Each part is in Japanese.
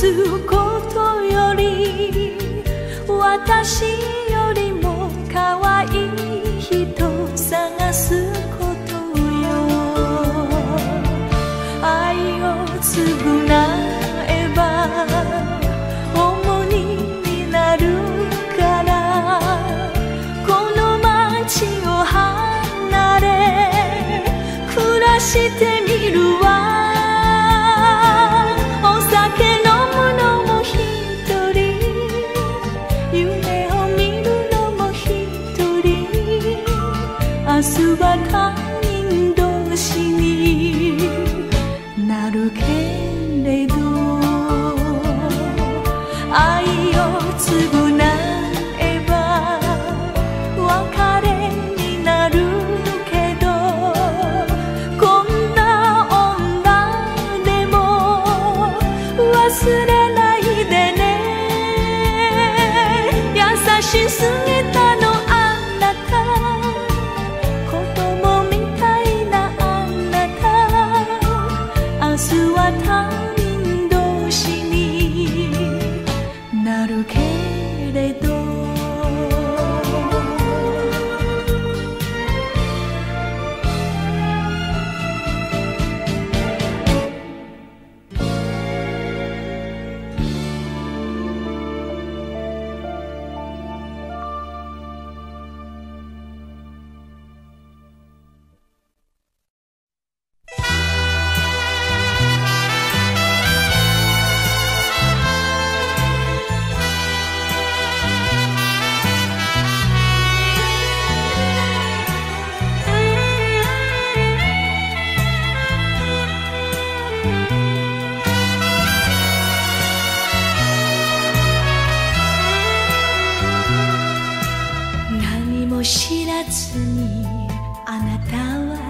すことより私よりも可愛い人探す知らずにあなたは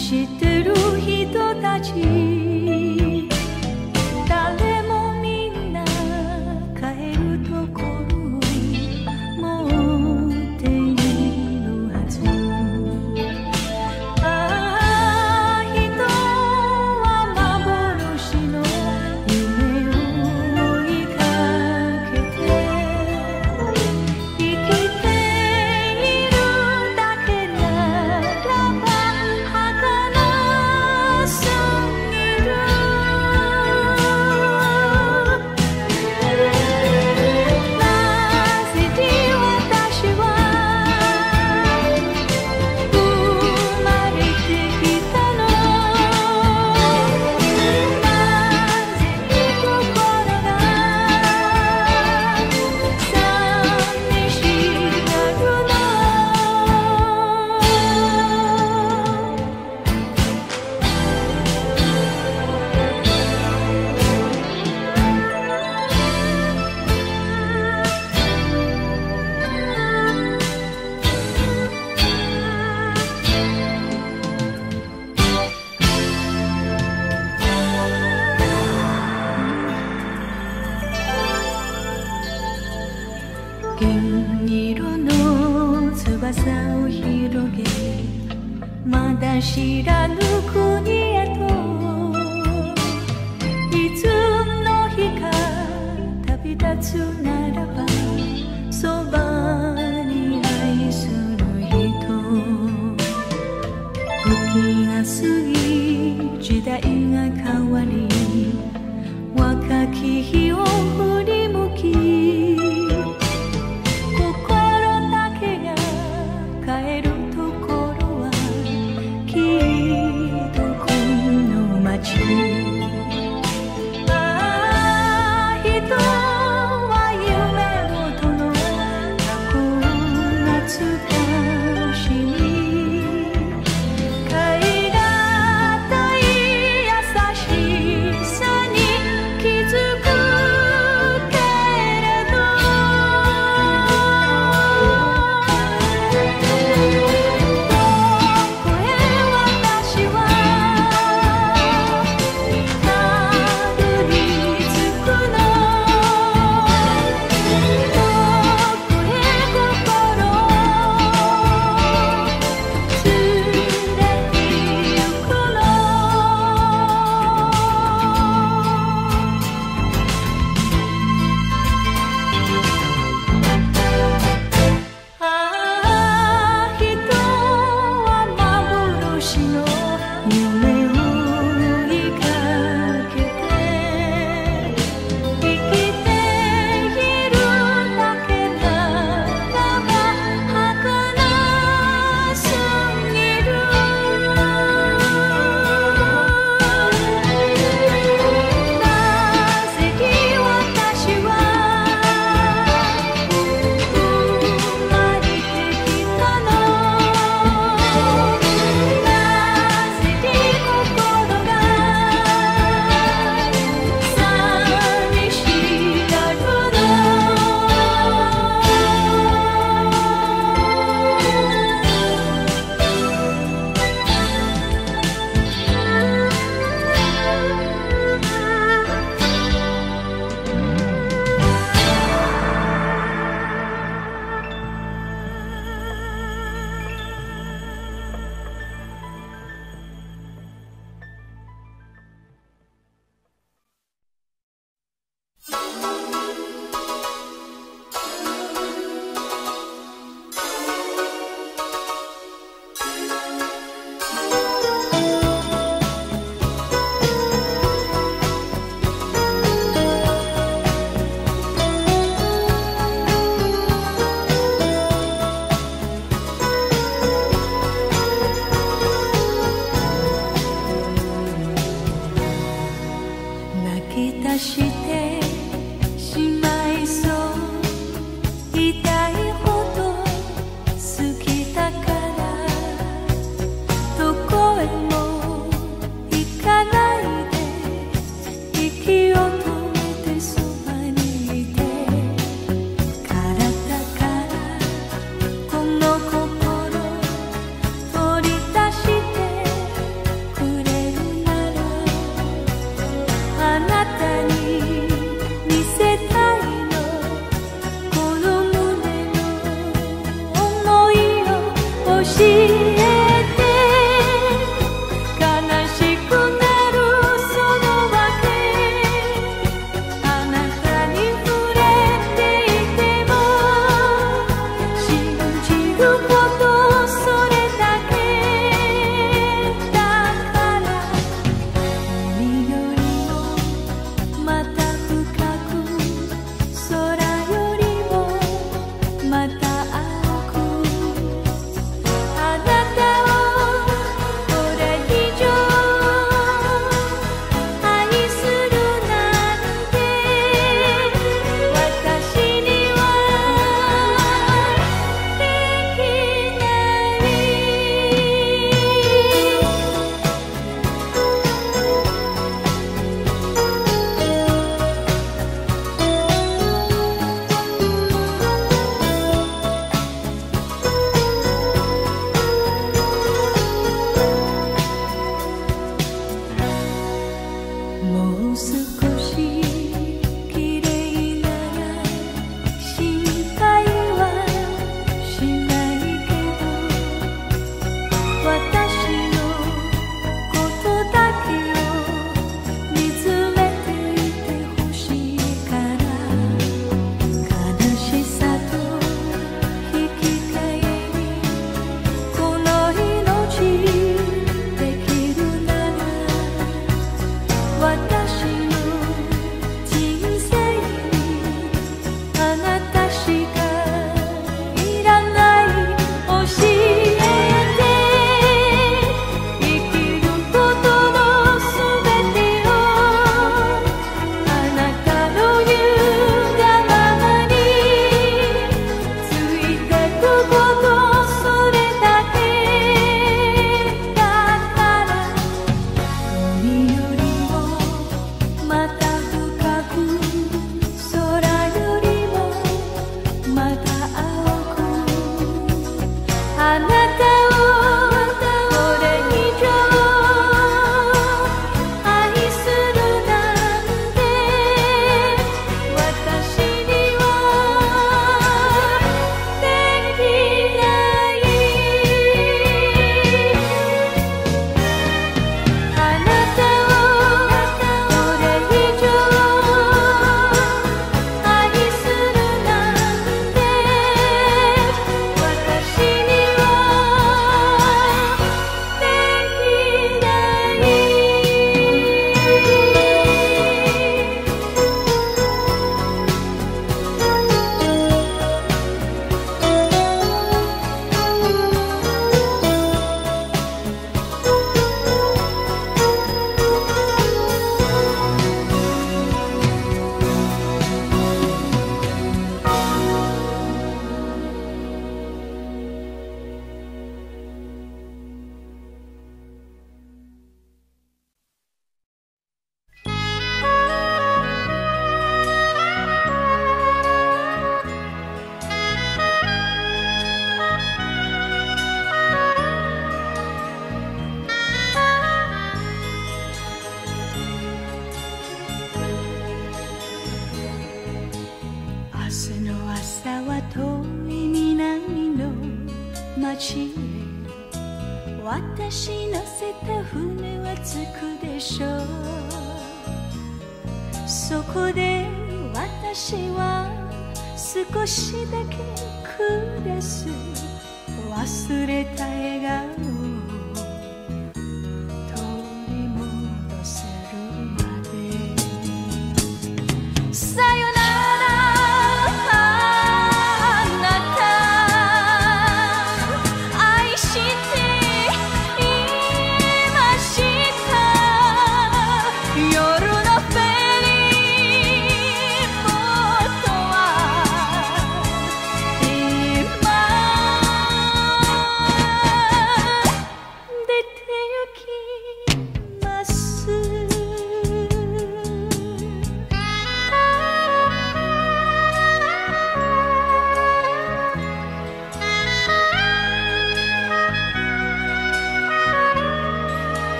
知ってる人たち。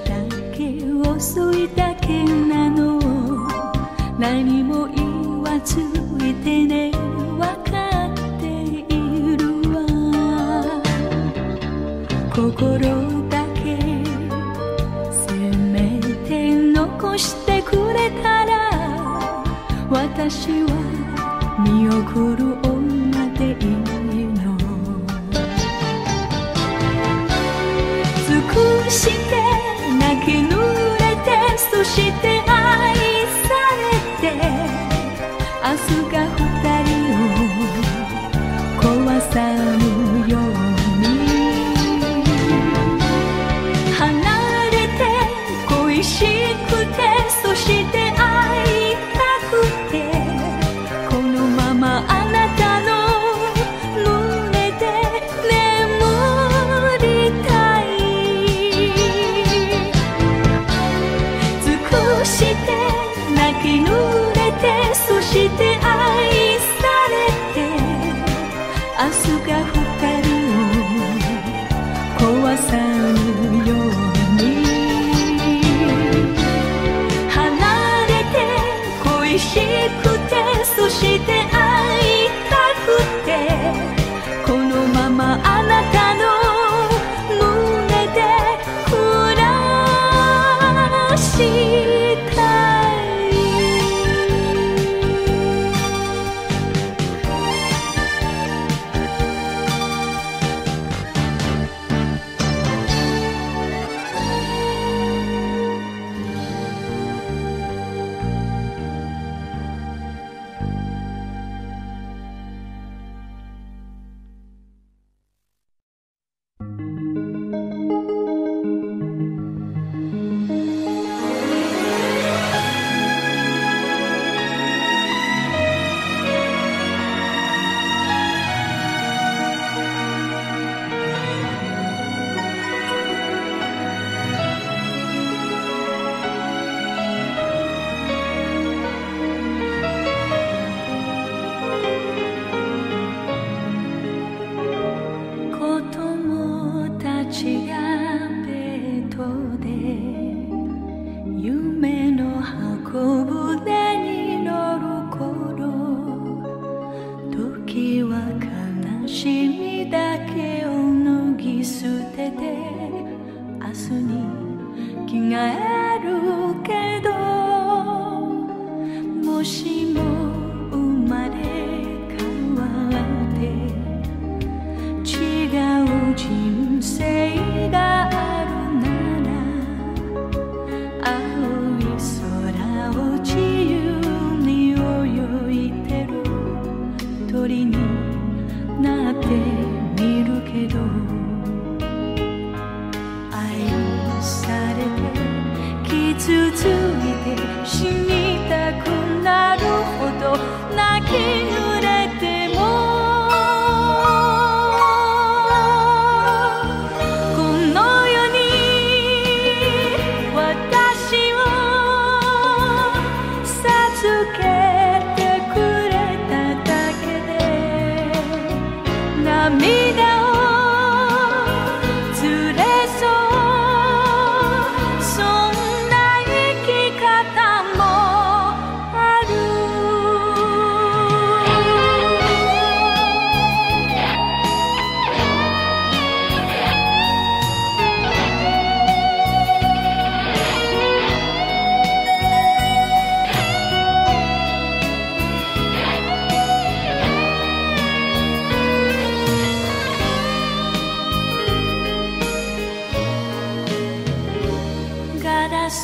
だけ遅いだけなの何も言わずいてね。分かっているわ。心だけせめて残してくれたら私は見送る女でいい。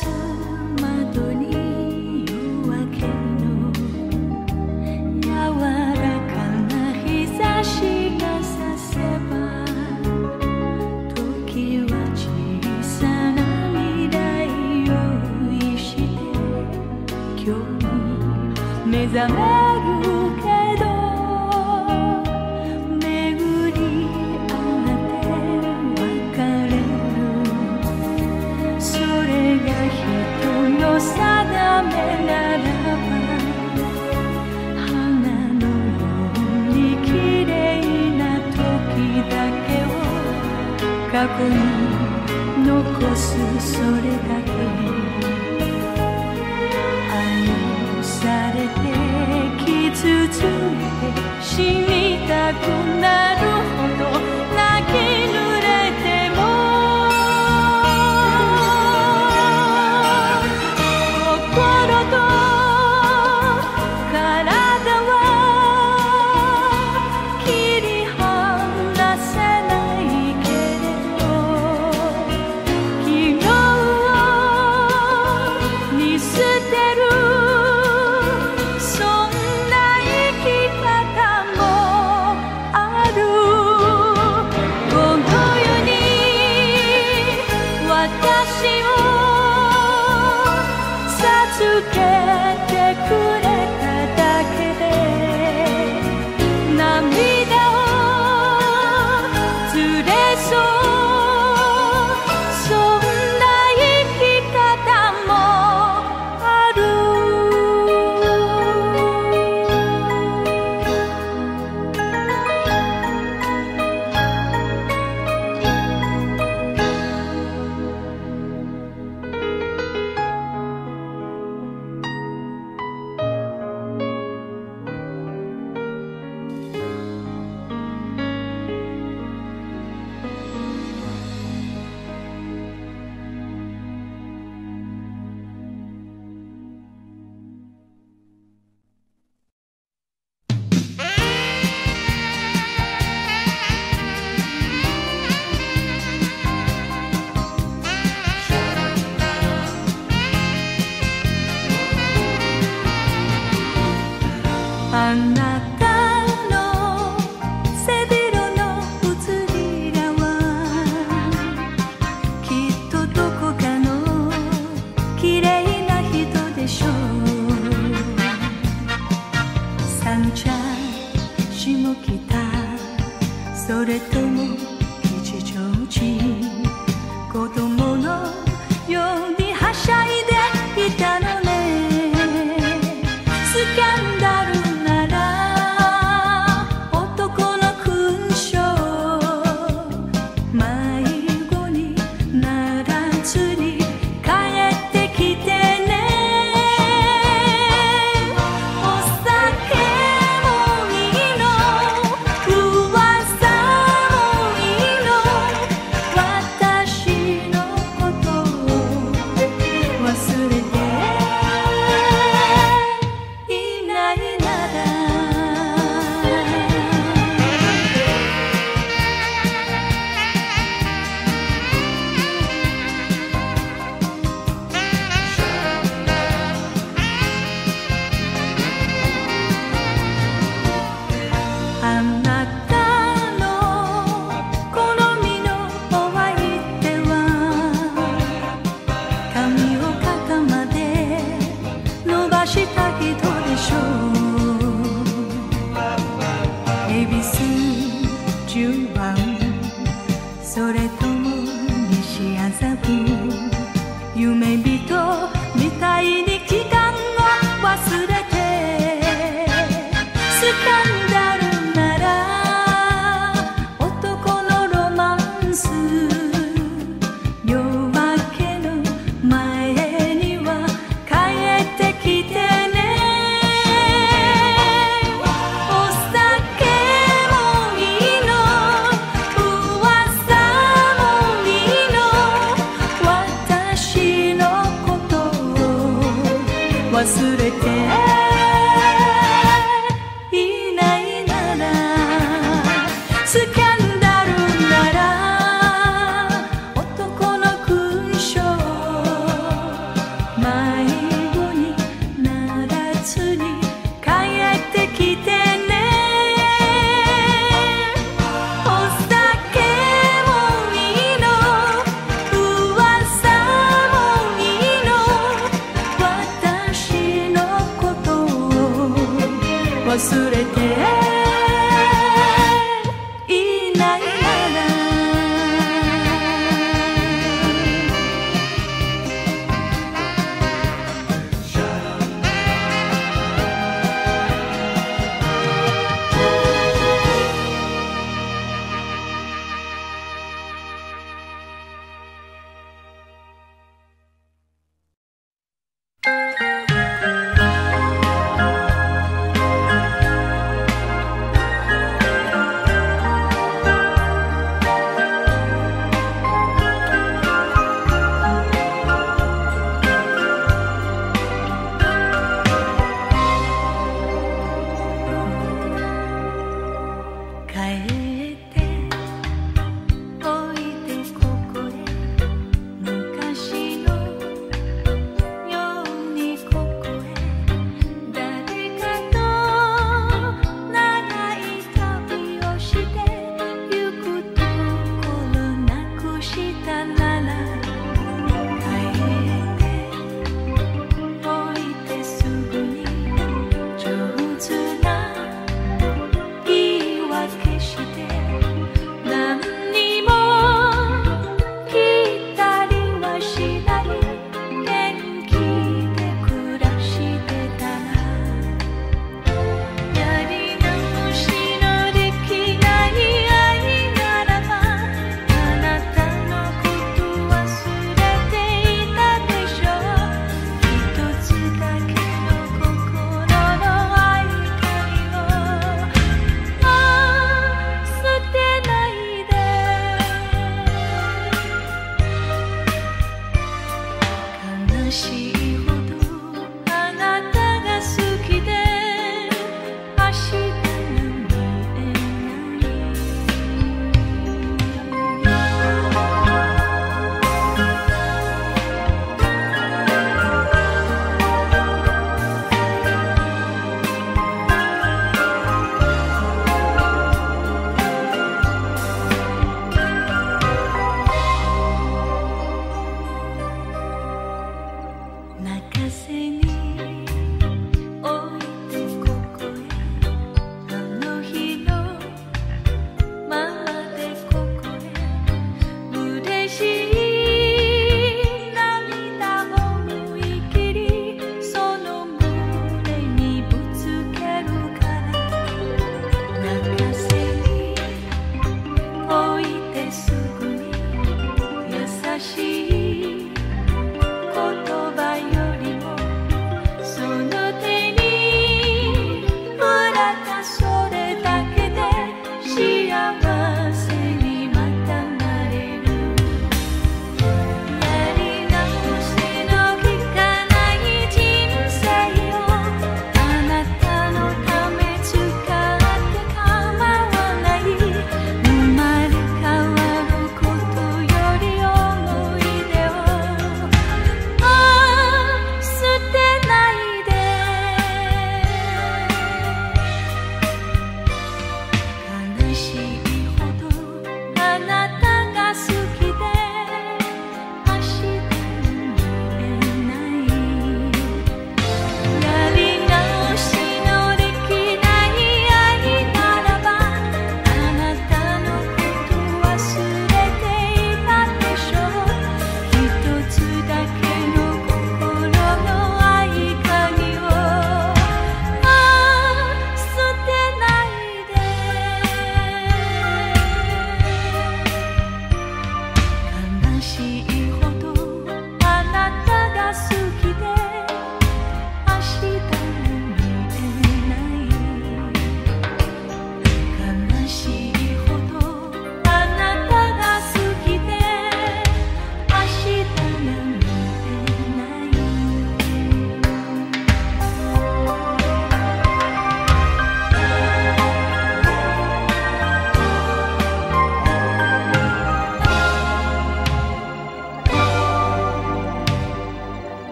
sun.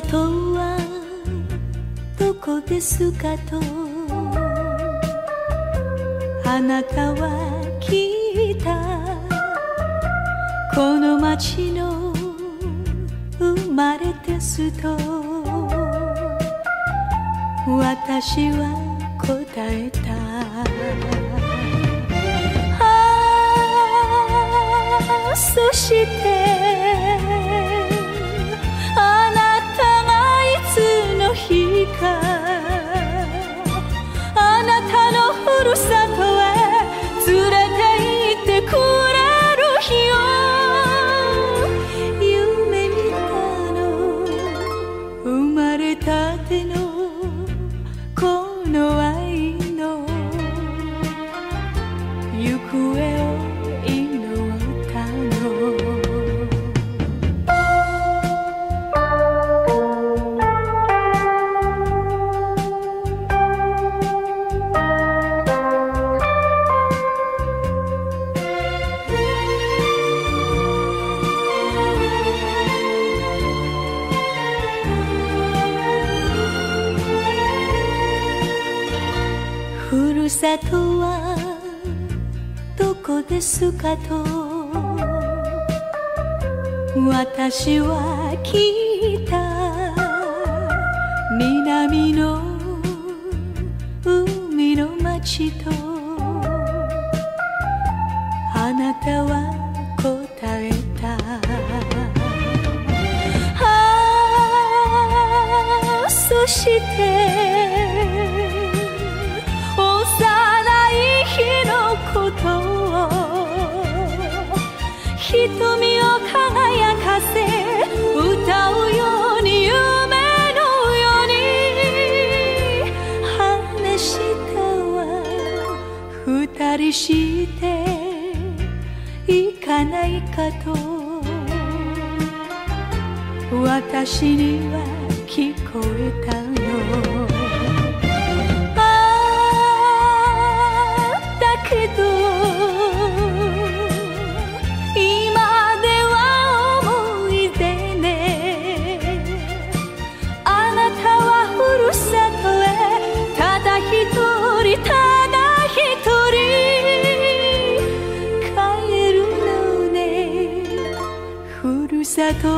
里はどこですかと。あなたは聞いた。この街の生まれですと。私は答えた。ああそして。because 私は私には聞こえたのああだけど今では思い出ね。あなたはふるさとへただ一人。旅ふるさと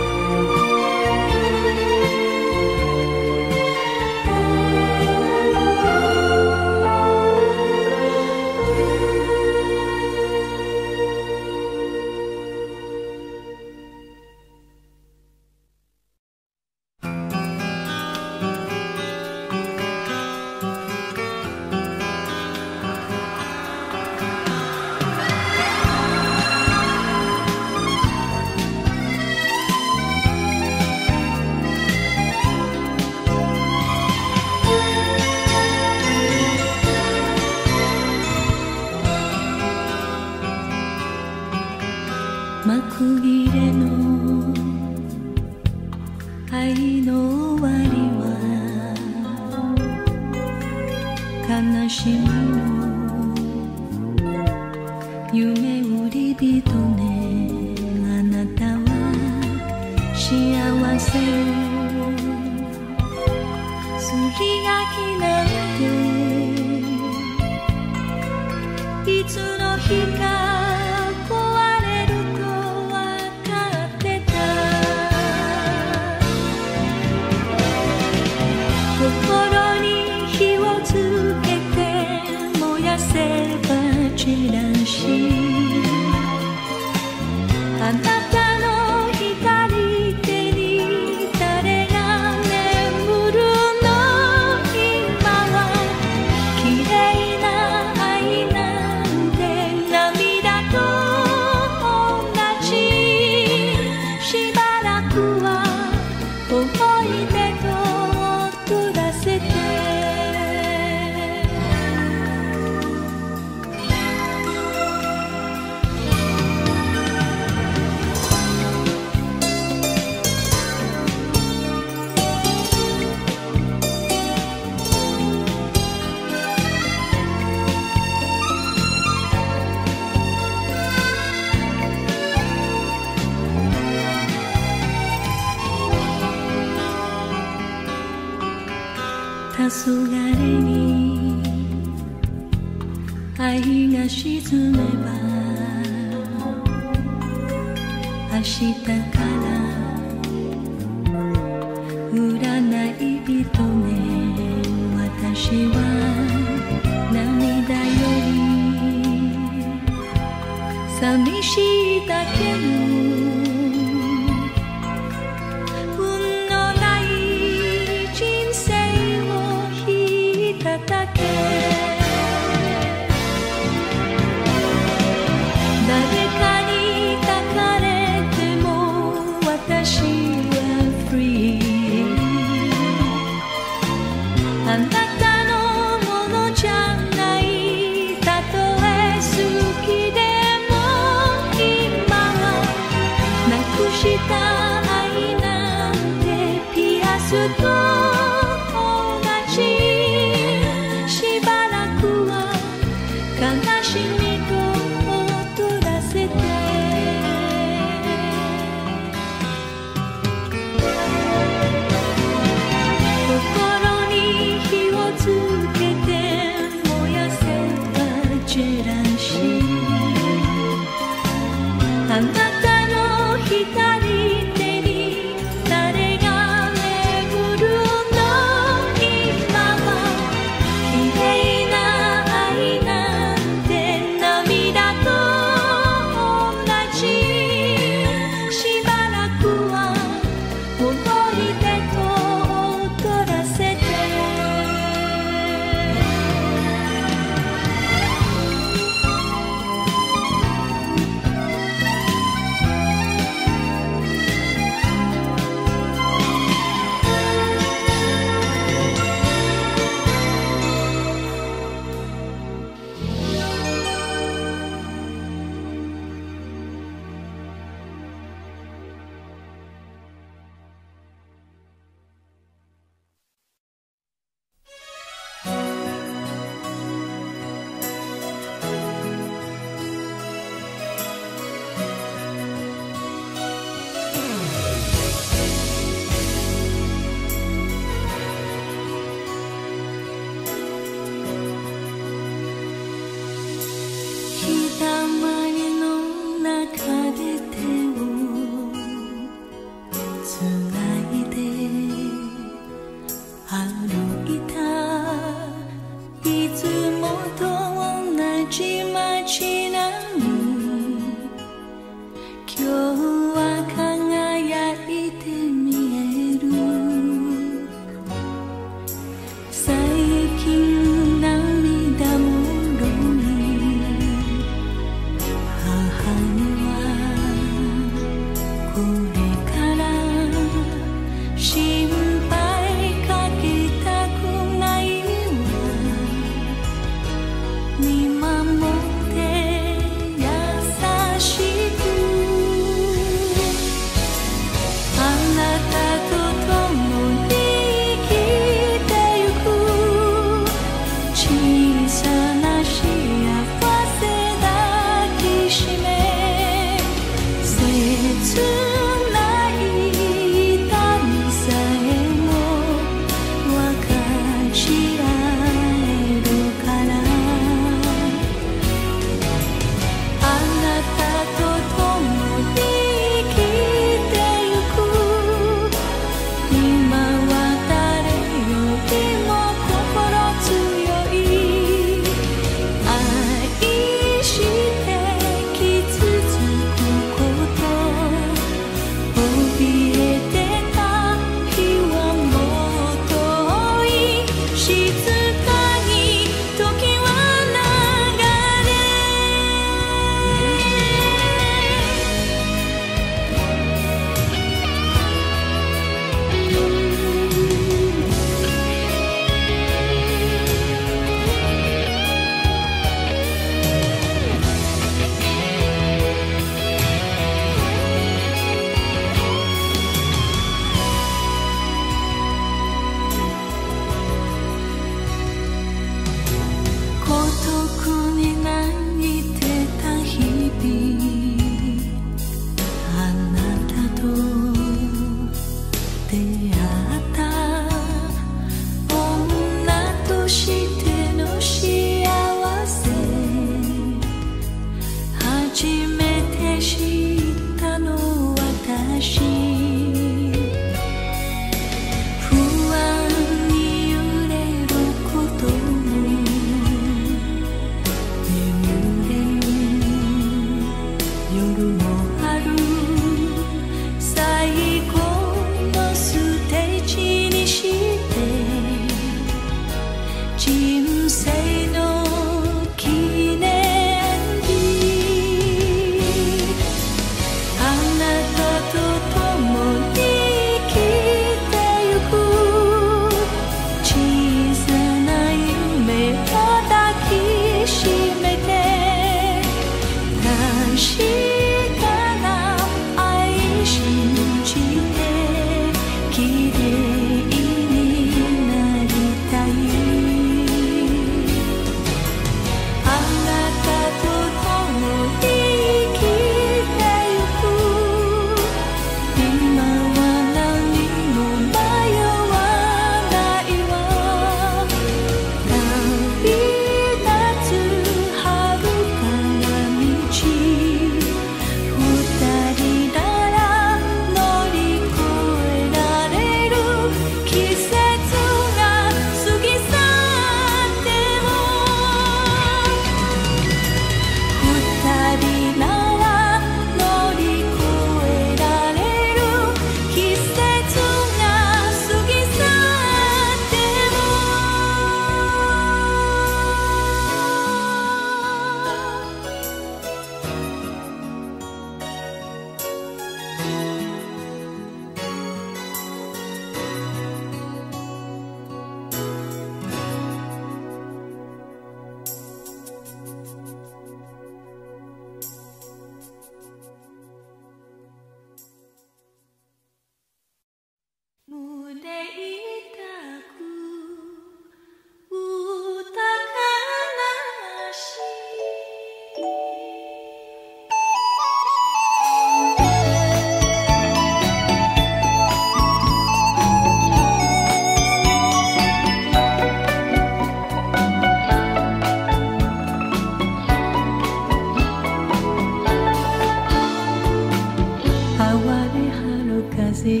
月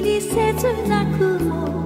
に切なくも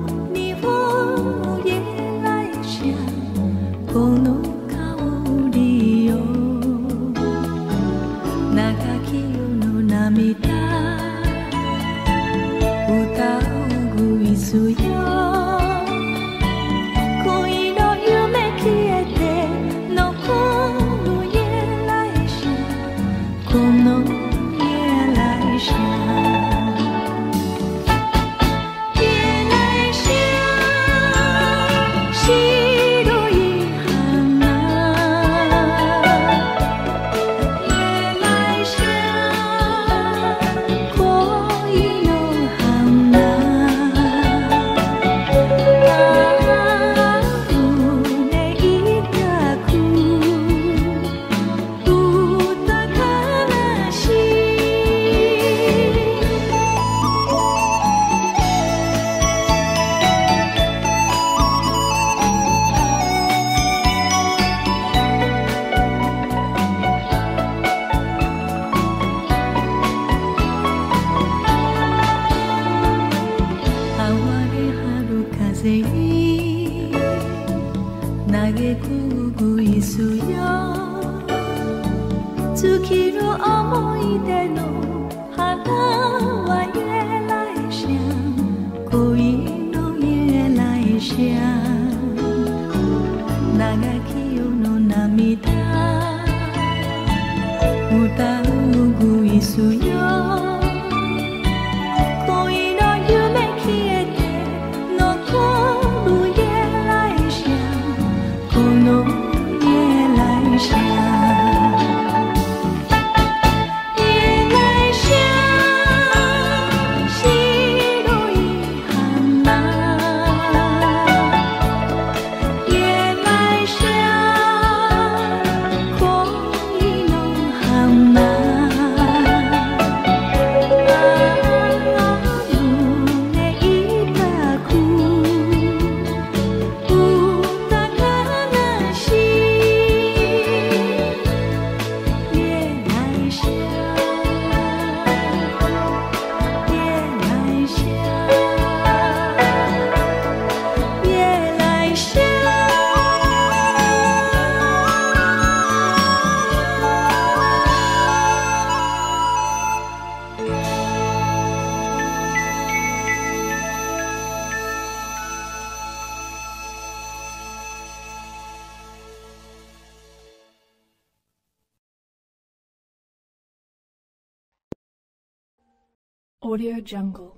Jungle